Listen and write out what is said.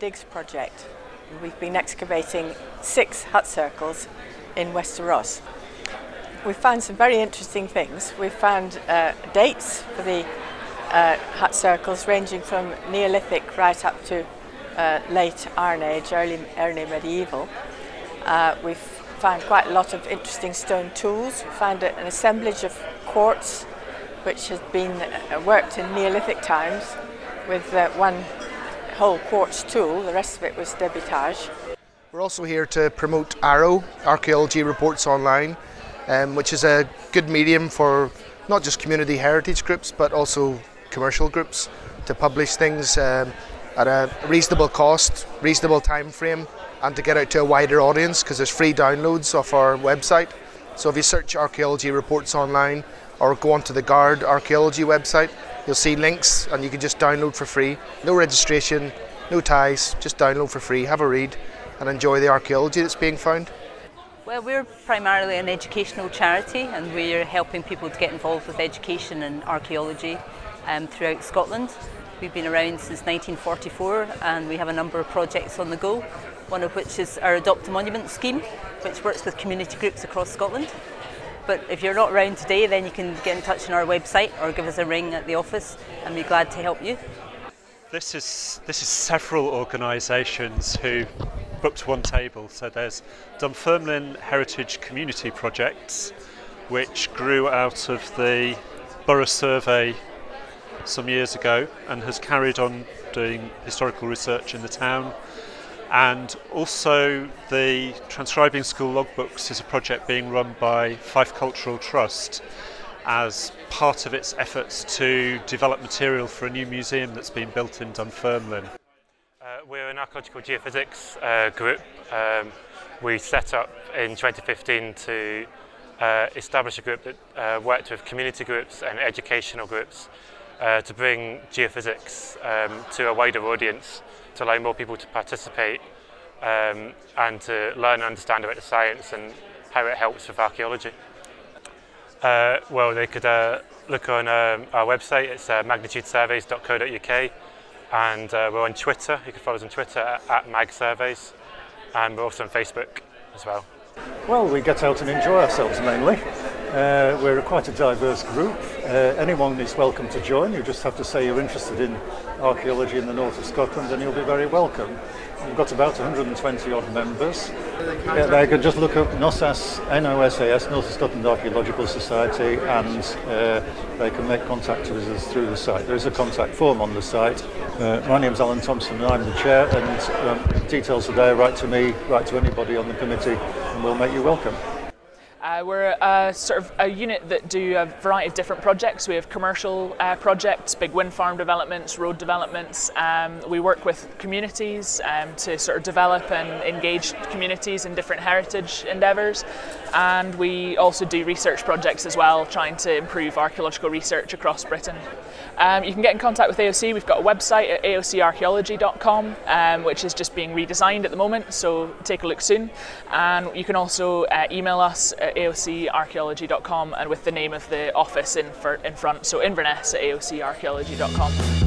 Digs project. We've been excavating six hut circles in Wester Ross. We've found some very interesting things. We've found uh, dates for the uh, hut circles ranging from Neolithic right up to uh, late Iron Age, early, early medieval. Uh, we've found quite a lot of interesting stone tools. We found an assemblage of quartz which has been uh, worked in Neolithic times with uh, one whole quartz tool, the rest of it was debitage. We're also here to promote ARO, Archaeology Reports Online, um, which is a good medium for not just community heritage groups but also commercial groups to publish things um, at a reasonable cost, reasonable time frame and to get out to a wider audience because there's free downloads off our website. So if you search Archaeology Reports Online or go onto the Guard Archaeology website, You'll see links and you can just download for free. No registration, no ties, just download for free, have a read and enjoy the archaeology that's being found. Well, we're primarily an educational charity and we're helping people to get involved with education and archaeology um, throughout Scotland. We've been around since 1944 and we have a number of projects on the go, one of which is our Adopt a Monument scheme, which works with community groups across Scotland. But if you're not around today, then you can get in touch on our website or give us a ring at the office and we're glad to help you. This is, this is several organisations who booked one table. So there's Dunfermline Heritage Community Projects, which grew out of the Burgh Survey some years ago and has carried on doing historical research in the town and also the Transcribing School Logbooks is a project being run by Fife Cultural Trust as part of its efforts to develop material for a new museum that's been built in Dunfermline. Uh, we're an archaeological geophysics uh, group. Um, we set up in 2015 to uh, establish a group that uh, worked with community groups and educational groups uh, to bring geophysics um, to a wider audience to allow more people to participate um, and to learn and understand about the science and how it helps with archaeology. Uh, well, they could uh, look on um, our website, it's uh, magnitudesurveys.co.uk and uh, we're on Twitter, you can follow us on Twitter at, at magsurveys and we're also on Facebook as well. Well, we get out and enjoy ourselves mainly. Uh, we're quite a diverse group. Uh, anyone is welcome to join. You just have to say you're interested in archaeology in the north of Scotland and you'll be very welcome. We've got about 120 odd members. Yeah, they can just look up NOSAS, NOSAS, North of Scotland Archaeological Society, and uh, they can make contact with us through the site. There is a contact form on the site. Uh, my name's Alan Thompson and I'm the chair, and um, details are there, write to me, write to anybody on the committee, and we'll make you welcome. Uh, we're a, sort of a unit that do a variety of different projects. We have commercial uh, projects, big wind farm developments, road developments. Um, we work with communities um, to sort of develop and engage communities in different heritage endeavours. And we also do research projects as well, trying to improve archaeological research across Britain. Um, you can get in contact with AOC. We've got a website at aocarchaeology.com, um, which is just being redesigned at the moment, so take a look soon. And you can also uh, email us at aocarchaeology.com and with the name of the office in, for, in front, so Inverness at aocarchaeology.com.